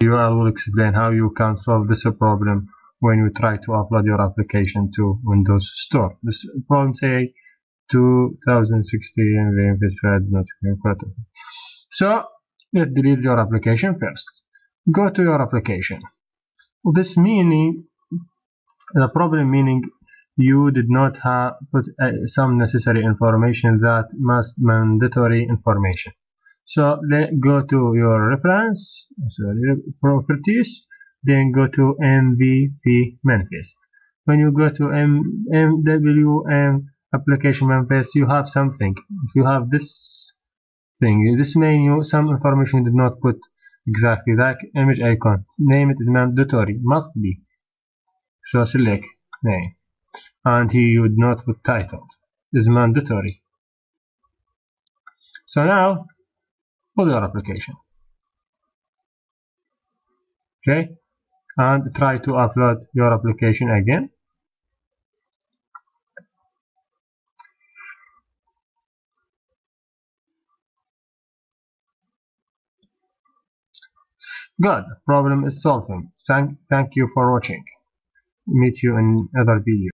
I will explain how you can solve this problem when you try to upload your application to Windows Store. This problem say 2016 MV not So let's delete your application first. Go to your application. This meaning the problem meaning you did not have put uh, some necessary information that must mandatory information. So let go to your reference, sorry, properties, then go to MVP manifest. When you go to MWM application manifest, you have something. If you have this thing, this menu, some information did not put exactly that image icon. Name it is mandatory, must be. So select name, and he would not put title. Is mandatory. So now for your application. Okay? And try to upload your application again. Good. Problem is solved thank thank you for watching. Meet you in other video